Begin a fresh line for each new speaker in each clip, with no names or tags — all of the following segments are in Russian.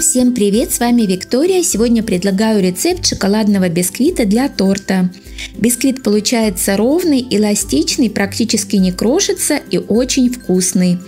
Всем привет, с вами Виктория. Сегодня предлагаю рецепт шоколадного бисквита для торта. Бисквит получается ровный, эластичный, практически не крошится и очень вкусный.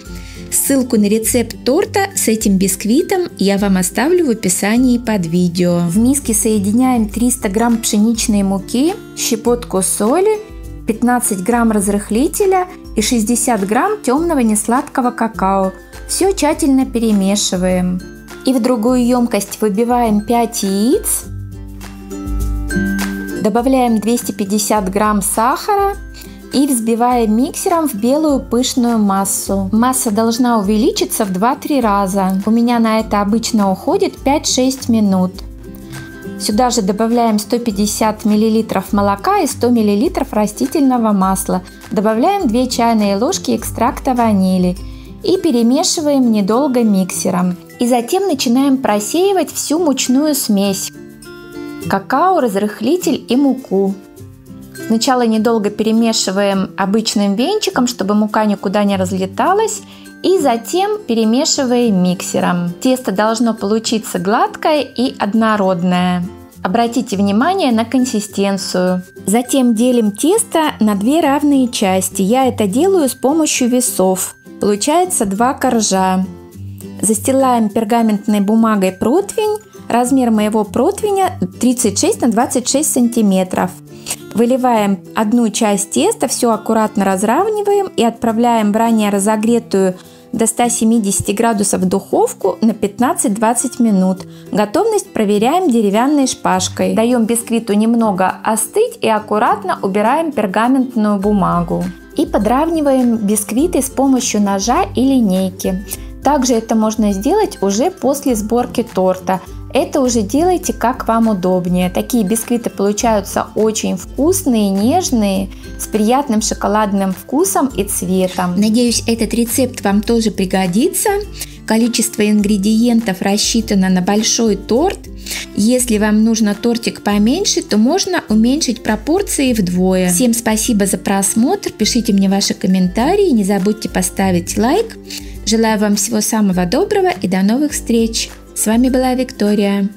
Ссылку на рецепт торта с этим бисквитом я вам оставлю в описании под видео. В миске соединяем 300 грамм пшеничной муки, щепотку соли, 15 грамм разрыхлителя и 60 грамм темного несладкого какао. Все тщательно перемешиваем. И в другую емкость выбиваем 5 яиц, добавляем 250 грамм сахара и взбиваем миксером в белую пышную массу. Масса должна увеличиться в 2-3 раза. У меня на это обычно уходит 5-6 минут. Сюда же добавляем 150 мл молока и 100 мл растительного масла. Добавляем 2 чайные ложки экстракта ванили и перемешиваем недолго миксером. И затем начинаем просеивать всю мучную смесь. Какао, разрыхлитель и муку. Сначала недолго перемешиваем обычным венчиком, чтобы мука никуда не разлеталась. И затем перемешиваем миксером. Тесто должно получиться гладкое и однородное. Обратите внимание на консистенцию. Затем делим тесто на две равные части. Я это делаю с помощью весов. Получается два коржа. Застилаем пергаментной бумагой противень. Размер моего противня 36 на 26 сантиметров. Выливаем одну часть теста, все аккуратно разравниваем и отправляем в ранее разогретую до 170 градусов духовку на 15-20 минут. Готовность проверяем деревянной шпажкой. Даем бисквиту немного остыть и аккуратно убираем пергаментную бумагу. И подравниваем бисквиты с помощью ножа и линейки. Также это можно сделать уже после сборки торта. Это уже делайте как вам удобнее. Такие бисквиты получаются очень вкусные, нежные, с приятным шоколадным вкусом и цветом. Надеюсь, этот рецепт вам тоже пригодится. Количество ингредиентов рассчитано на большой торт. Если вам нужно тортик поменьше, то можно уменьшить пропорции вдвое. Всем спасибо за просмотр. Пишите мне ваши комментарии. Не забудьте поставить лайк. Желаю вам всего самого доброго и до новых встреч! С вами была Виктория.